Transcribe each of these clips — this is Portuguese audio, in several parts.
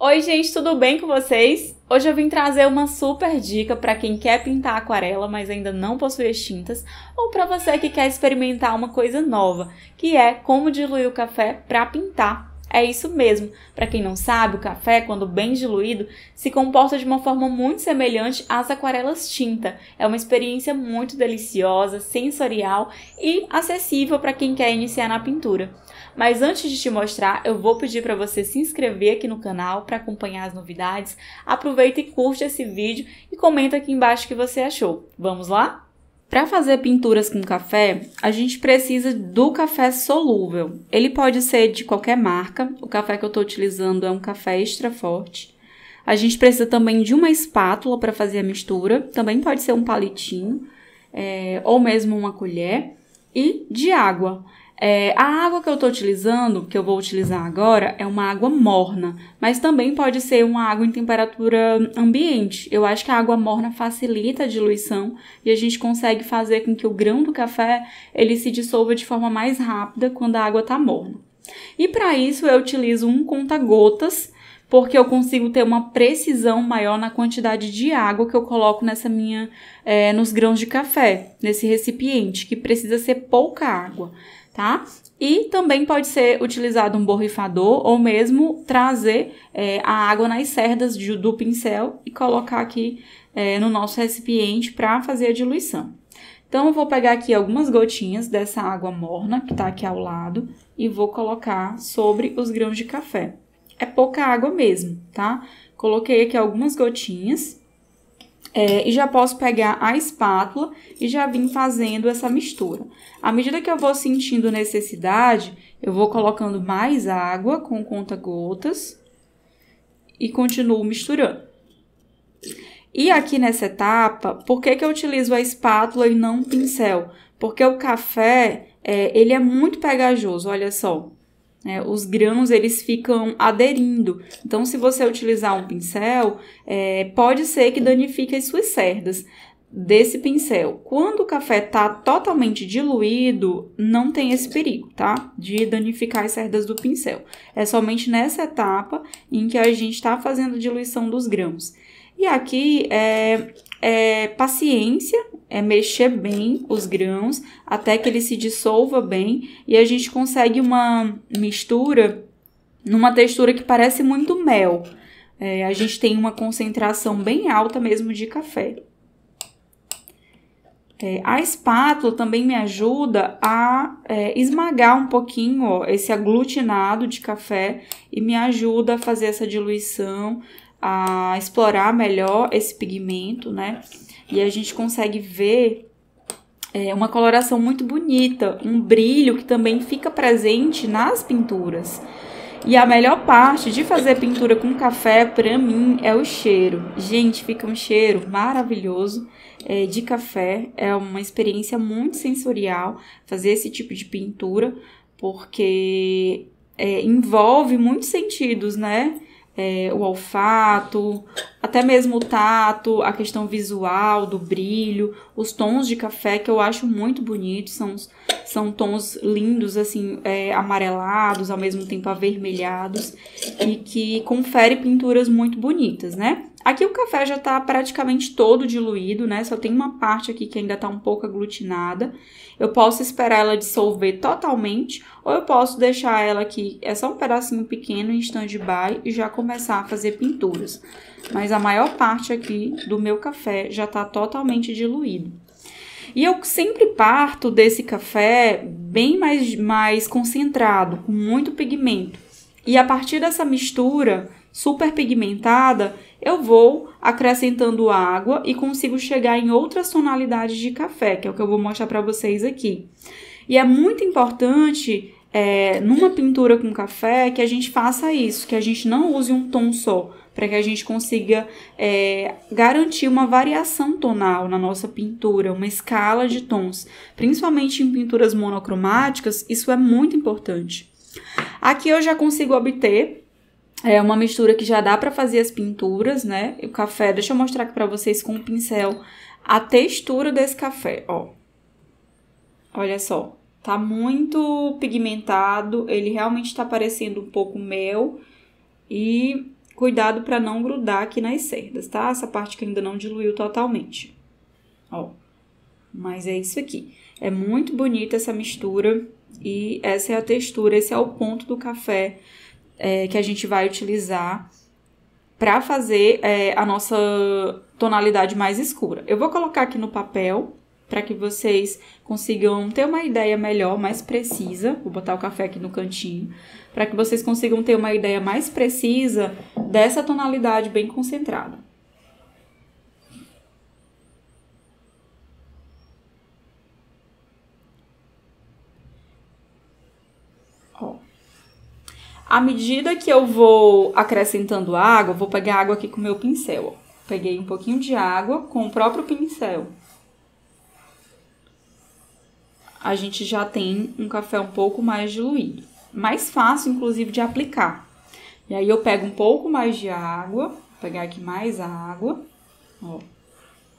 Oi, gente, tudo bem com vocês? Hoje eu vim trazer uma super dica para quem quer pintar aquarela, mas ainda não possui as tintas, ou para você que quer experimentar uma coisa nova, que é como diluir o café para pintar. É isso mesmo. Para quem não sabe, o café, quando bem diluído, se comporta de uma forma muito semelhante às aquarelas tinta. É uma experiência muito deliciosa, sensorial e acessível para quem quer iniciar na pintura. Mas antes de te mostrar, eu vou pedir para você se inscrever aqui no canal para acompanhar as novidades. Aproveita e curte esse vídeo e comenta aqui embaixo o que você achou. Vamos lá? Para fazer pinturas com café, a gente precisa do café solúvel. Ele pode ser de qualquer marca. O café que eu estou utilizando é um café extra forte. A gente precisa também de uma espátula para fazer a mistura. Também pode ser um palitinho é, ou mesmo uma colher. E de água. É, a água que eu estou utilizando, que eu vou utilizar agora, é uma água morna, mas também pode ser uma água em temperatura ambiente. Eu acho que a água morna facilita a diluição e a gente consegue fazer com que o grão do café ele se dissolva de forma mais rápida quando a água está morna. E para isso eu utilizo um conta-gotas, porque eu consigo ter uma precisão maior na quantidade de água que eu coloco nessa minha, é, nos grãos de café, nesse recipiente, que precisa ser pouca água tá? E também pode ser utilizado um borrifador ou mesmo trazer é, a água nas cerdas de, do pincel e colocar aqui é, no nosso recipiente para fazer a diluição. Então, eu vou pegar aqui algumas gotinhas dessa água morna que está aqui ao lado e vou colocar sobre os grãos de café. É pouca água mesmo, tá? Coloquei aqui algumas gotinhas é, e já posso pegar a espátula e já vim fazendo essa mistura. À medida que eu vou sentindo necessidade, eu vou colocando mais água com conta-gotas e continuo misturando. E aqui nessa etapa, por que, que eu utilizo a espátula e não um pincel? Porque o café, é, ele é muito pegajoso, olha só. Né? Os grãos eles ficam aderindo. Então, se você utilizar um pincel, é, pode ser que danifique as suas cerdas desse pincel. Quando o café está totalmente diluído, não tem esse perigo, tá? De danificar as cerdas do pincel. É somente nessa etapa em que a gente está fazendo a diluição dos grãos. E aqui é, é paciência, é mexer bem os grãos até que ele se dissolva bem e a gente consegue uma mistura numa textura que parece muito mel. É, a gente tem uma concentração bem alta mesmo de café. É, a espátula também me ajuda a é, esmagar um pouquinho ó, esse aglutinado de café e me ajuda a fazer essa diluição, a explorar melhor esse pigmento, né? E a gente consegue ver é, uma coloração muito bonita, um brilho que também fica presente nas pinturas. E a melhor parte de fazer pintura com café, para mim, é o cheiro. Gente, fica um cheiro maravilhoso é, de café. É uma experiência muito sensorial fazer esse tipo de pintura, porque é, envolve muitos sentidos, né? É, o olfato, até mesmo o tato, a questão visual, do brilho, os tons de café que eu acho muito bonitos, são, são tons lindos, assim, é, amarelados, ao mesmo tempo avermelhados, e que confere pinturas muito bonitas, né? Aqui o café já está praticamente todo diluído, né? Só tem uma parte aqui que ainda está um pouco aglutinada. Eu posso esperar ela dissolver totalmente, ou eu posso deixar ela aqui, é só um pedacinho pequeno em stand-by e já começar a fazer pinturas. Mas a maior parte aqui do meu café já está totalmente diluído. E eu sempre parto desse café bem mais, mais concentrado, com muito pigmento. E a partir dessa mistura super pigmentada, eu vou acrescentando água e consigo chegar em outras tonalidades de café, que é o que eu vou mostrar para vocês aqui. E é muito importante é, numa pintura com café que a gente faça isso, que a gente não use um tom só, para que a gente consiga é, garantir uma variação tonal na nossa pintura, uma escala de tons. Principalmente em pinturas monocromáticas, isso é muito importante. Aqui eu já consigo obter é uma mistura que já dá para fazer as pinturas, né? O café, deixa eu mostrar aqui para vocês com o pincel a textura desse café, ó. Olha só, tá muito pigmentado, ele realmente tá parecendo um pouco mel e cuidado para não grudar aqui nas cerdas, tá? Essa parte que ainda não diluiu totalmente. Ó, mas é isso aqui. É muito bonita essa mistura e essa é a textura, esse é o ponto do café é, que a gente vai utilizar para fazer é, a nossa tonalidade mais escura. Eu vou colocar aqui no papel para que vocês consigam ter uma ideia melhor, mais precisa. Vou botar o café aqui no cantinho, para que vocês consigam ter uma ideia mais precisa dessa tonalidade bem concentrada. Ó. À medida que eu vou acrescentando água, vou pegar água aqui com o meu pincel. Ó. Peguei um pouquinho de água com o próprio pincel a gente já tem um café um pouco mais diluído. Mais fácil, inclusive, de aplicar. E aí eu pego um pouco mais de água, vou pegar aqui mais água, ó.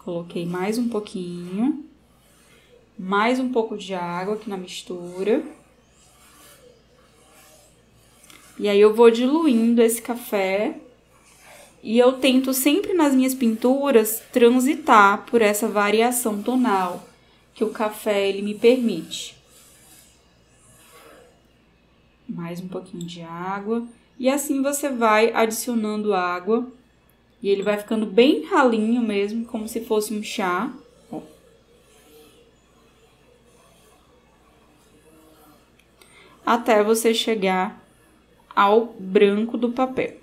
Coloquei mais um pouquinho. Mais um pouco de água aqui na mistura. E aí eu vou diluindo esse café. E eu tento sempre nas minhas pinturas transitar por essa variação tonal que o café ele me permite. Mais um pouquinho de água. E assim você vai adicionando água. E ele vai ficando bem ralinho mesmo, como se fosse um chá. Até você chegar ao branco do papel.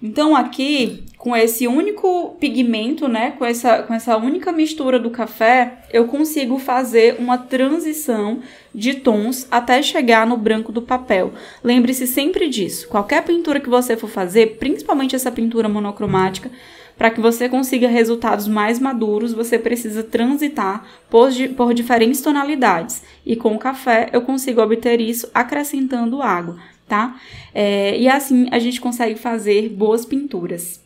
Então aqui, com esse único pigmento, né, com essa, com essa única mistura do café, eu consigo fazer uma transição de tons até chegar no branco do papel. Lembre-se sempre disso. Qualquer pintura que você for fazer, principalmente essa pintura monocromática, para que você consiga resultados mais maduros, você precisa transitar por, por diferentes tonalidades. E com o café eu consigo obter isso acrescentando água tá? É, e assim a gente consegue fazer boas pinturas.